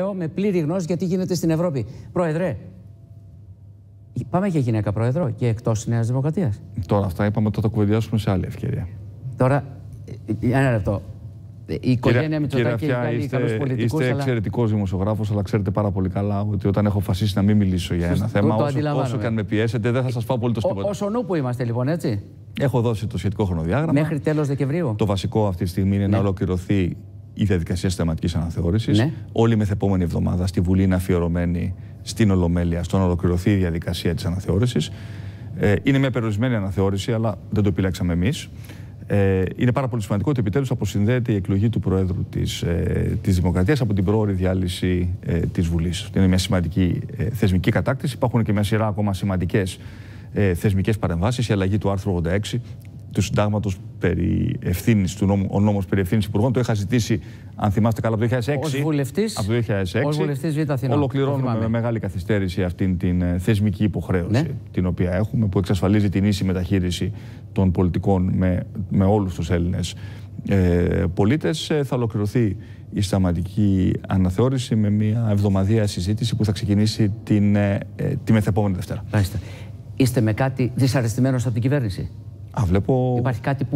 Λέω με πλήρη γνώση γιατί γίνεται στην Ευρώπη. Πρόεδρε, πάμε για γυναίκα πρόεδρο και εκτός της Νέας Δημοκρατίας. Τώρα αυτά είπαμε ότι θα τα κουβεντιάσουμε σε άλλη ευκαιρία. Τώρα, ε, ένα λεπτό. Η οικογένεια Μητσοτάκη έχει βγάλει είστε, καλούς πολιτικούς, είστε αλλά εξαιρετικός δημοσιογράφος, αλλά ξέρετε πάρα πολύ καλά ότι όταν έχω αποφασίσει να μην μιλήσω για ένα Σωστό, θέμα, το όσο, αντιλαμβάνομαι. όσο και αν με πιέσετε, δεν θα σας πω απολύτω Ο- τίποτα. Όσο νου που είμαστε λοιπόν, έτσι. Έχω δώσει το σχετικό χρονοδιάγραμμα. Μέχρι τέλος Δεκεμβρίου. Το βασικό αυτή τη στιγμή είναι να ολοκληρωθεί η διαδικασία θεματική αναθεώρησης. Ναι. Όλη η μεθεπόμενη εβδομάδα στη Βουλή είναι αφιερωμένη στην Ολομέλεια στο να ολοκληρωθεί η διαδικασία της αναθεώρησης. Ε, είναι μια περιορισμένη αναθεώρηση, αλλά δεν το επιλέξαμε εμείς. Ε, είναι πάρα πολύ σημαντικό ότι επιτέλους αποσυνδέεται η εκλογή του Προέδρου της ε, της Δημοκρατίας από την πρόορη διάλυση ε, της Βουλής. Είναι μια σημαντική ε, θεσμική κατάκτηση. Υπάρχουν και μια σειρά ακόμα σημαντικές ε, θεσμικές παρεμβάσεις. Η αλλαγή του άρθρου 86 του συντάγματος περί ευθύνης του νόμου, ο νόμος περί ευθύνης υπουργών. Το είχα ζητήσει, αν θυμάστε καλά, από το 2006. Ως βουλευτής- από το 2006. ως βουλευτής Β' Αθηνών. Το Ολοκληρώνουμε θυμάμαι. με μεγάλη καθυστέρηση αυτήν την ε, θεσμική υποχρέωση Ναι. την οποία έχουμε, που εξασφαλίζει την ίση μεταχείριση των πολιτικών με, με όλους τους Έλληνες ε, πολίτες. Θα ολοκληρωθεί η σταματική αναθεώρηση με μια εβδομαδία συζήτηση που θα ξεκινήσει την, ε, ε, τη μεθεπόμενη Δευτέρα. Μάλιστα. Είστε με κάτι δυσαρεστημένος από την κυβέρνηση; Α, βλέπω... Υπάρχει κάτι που